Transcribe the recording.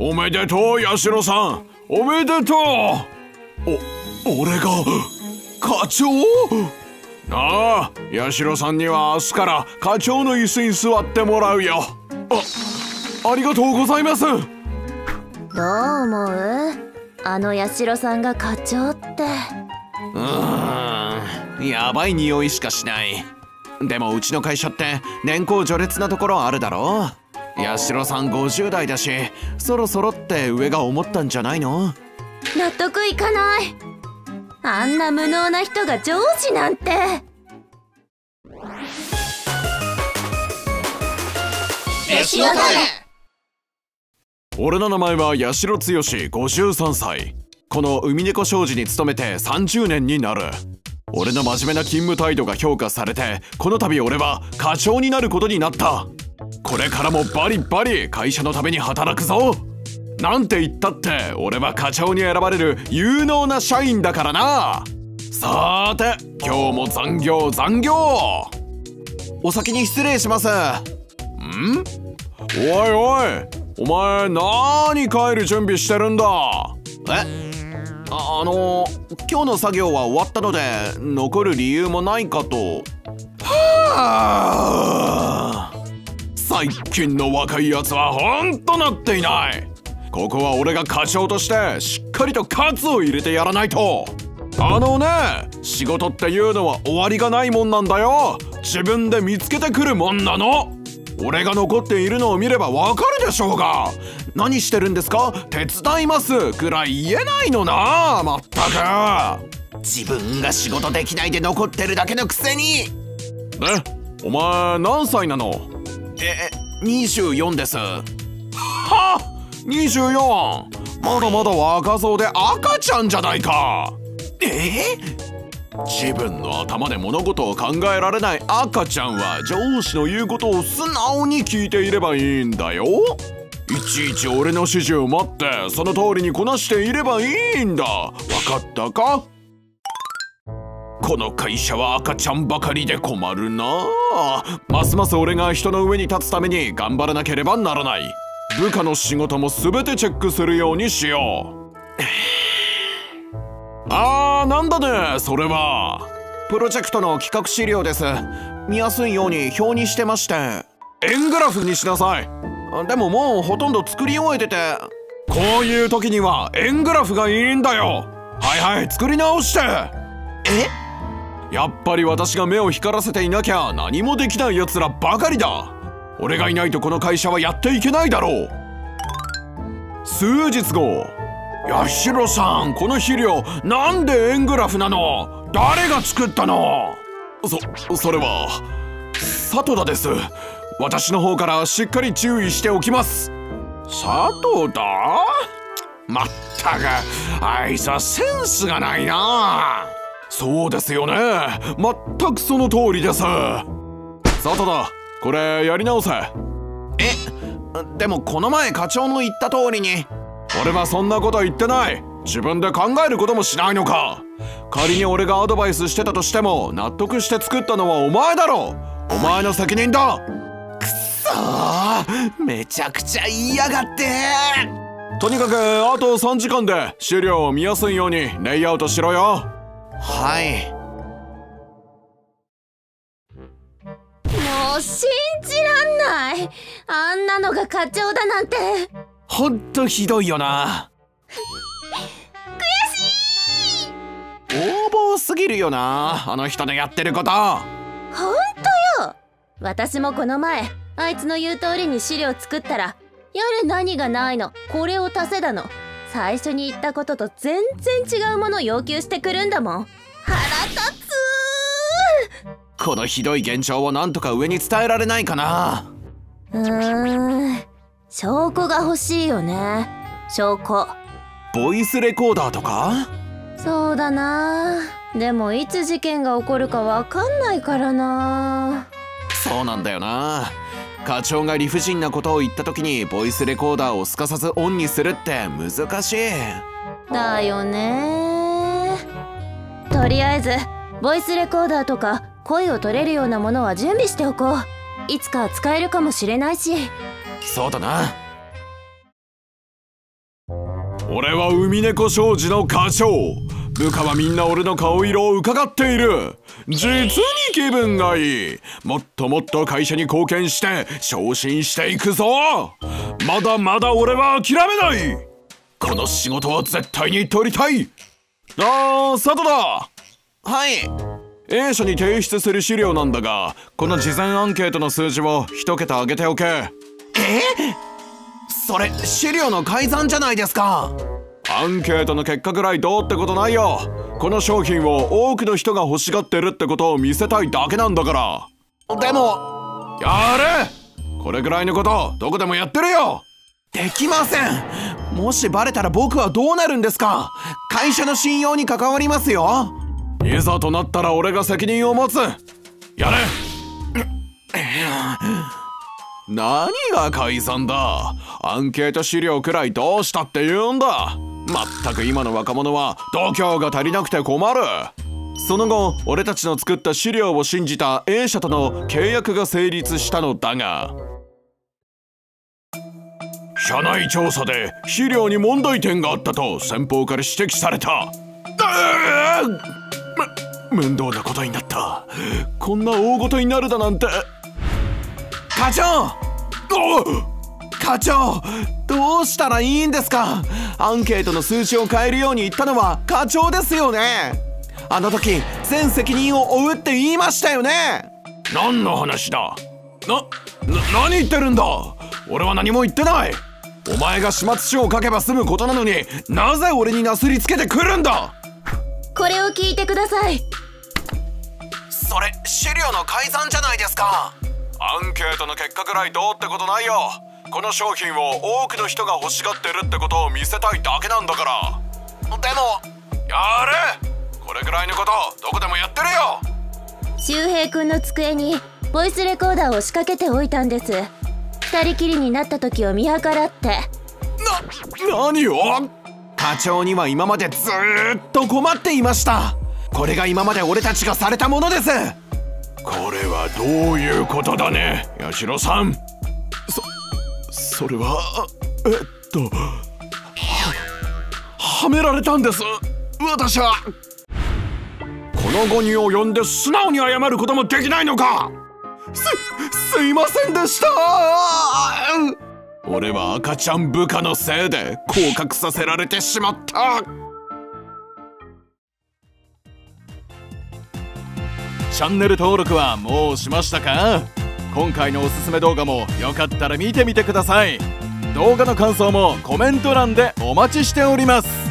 おめでとう八代さん。おめでとう。お俺が課長？なあ八代さんには明日から課長の椅子に座ってもらうよ。あありがとうございます。どう思う？あの八代さんが課長って。うーんやばい匂いしかしない。でもうちの会社って年功序列なところあるだろ八代さん50代だしそろそろって上が思ったんじゃないの？納得いかない。あんな無能な人が上司なんて。俺の名前は八代剛53歳。この海猫商事に勤めて30年になる。俺の真面目な勤務態度が評価されてこの度俺は課長になることになったこれからもバリバリ会社のために働くぞ。なんて言ったって俺は課長に選ばれる有能な社員だからな。さーて今日も残業残業。お先に失礼します。ん？おいおいお前何帰る準備してるんだ？え？ああの今日の作業は終わったので残る理由もないかと。はあ。最近の若いやつはほんとなっていない。ここは俺が課長としてしっかりとカツを入れてやらないと。あのね仕事っていうのは終わりがないもんなんだよ。自分で見つけてくるもんなの。俺が残っているのを見ればわかるでしょうが。何してるんですか？手伝います。くらい言えないのな。まったく。自分が仕事できないで残ってるだけのくせに。ねお前何歳なの？え24です。は24まだまだ若造で赤ちゃんじゃないか。え？自分の頭で物事を考えられない赤ちゃんは上司の言うことを素直に聞いていればいいんだよ。いちいち俺の指示を待ってその通りにこなしていればいいんだ。わかったか？この会社は赤ちゃんばかりで困るな。ますます俺が人の上に立つために頑張らなければならない。部下の仕事も全てチェックするようにしよう。あーなんだねそれは。プロジェクトの企画資料です。見やすいように表にしてまして。円グラフにしなさい。でももうほとんど作り終えてて。こういう時には円グラフがいいんだよ。はいはい作り直して。え？やっぱり私が目を光らせていなきゃ何もできない奴らばかりだ。俺がいないとこの会社はやっていけないだろう。数日後八代さんこの肥料なんで円グラフなの？誰が作ったの？そそれは里田です。私の方からしっかり注意しておきます。佐藤だまったくあいつはセンスがないな。そうですよね。全くその通りです。佐藤だこれやり直せ。えでもこの前課長の言った通りに。俺はそんなこと言ってない。自分で考えることもしないのか。仮に俺がアドバイスしてたとしても納得して作ったのはお前だろお前の責任だ。くそめちゃくちゃ言いやがって。とにかくあと3時間で資料を見やすいようにレイアウトしろよはい。もう信じらんない。あんなのが課長だなんて。ほんとひどいよな。悔しい。横暴すぎるよなあの人のやってること。ほんとよ。私もこの前あいつの言う通りに資料作ったらやれ何がないのこれを足せだの最初に言ったことと全然違うものを要求してくるんだもん。腹立つこのひどい現状をなんとか上に伝えられないかな。うーん。証拠が欲しいよね。証拠。ボイスレコーダーとか？そうだな。でもいつ事件が起こるかわかんないからな。そうなんだよな課長が理不尽なことを言った時にボイスレコーダーをすかさずオンにするって難しい。だよね。とりあえずボイスレコーダーとか声を取れるようなものは準備しておこう。いつか使えるかもしれないし。そうだな。俺は海猫商事の課長部下はみんな俺の顔色を伺っている。実に気分がいい。もっともっと会社に貢献して昇進していくぞ。まだまだ俺は諦めない。この仕事は絶対に取りたい。あー佐藤だ。はい。A 社に提出する資料なんだがこの事前アンケートの数字を一桁上げておけ。え？それ資料の改ざんじゃないですかアンケートの結果ぐらいどうってことないよ。この商品を多くの人が欲しがってるってことを見せたいだけなんだから。でもやれ！これぐらいのことどこでもやってるよ。できません。もしバレたら僕はどうなるんですか？会社の信用に関わりますよ。いざとなったら俺が責任を持つ。やれ！何が解散だ？アンケート資料くらいどうしたって言うんだ？まったく今の若者は度胸が足りなくて困る。その後俺たちの作った資料を信じた A 社との契約が成立したのだが。社内調査で資料に問題点があったと先方から指摘された。め面倒なことになった。こんな大ごとになるだなんて。課長！課長！どうしたらいいんですか？アンケートの数字を変えるように言ったのは課長ですよね。あの時全責任を負うって言いましたよね。何の話だ？な、な、何言ってるんだ？俺は何も言ってない。お前が始末書を書けば済むことなのになぜ俺になすりつけてくるんだ？これを聞いてください。それ資料の改ざんじゃないですか。アンケートの結果くらいどうってことないよこの商品を多くの人が欲しがってるってことを見せたいだけなんだから。でもやれ！これくらいのことどこでもやってるよ！周平君の机にボイスレコーダーを仕掛けておいたんです。二人きりになった時を見計らって。な何を？課長には今までずっと困っていました。これが今まで俺たちがされたものです。これはどういうことだね八代さんそれはえっとははめられたんです。私は。この後に及んで素直に謝ることもできないのか。すすいませんでした。俺は赤ちゃん部下のせいで降格させられてしまった。チャンネル登録はもうしましたか？今回のおすすめ動画もよかったら見てみてください。動画の感想もコメント欄でお待ちしております。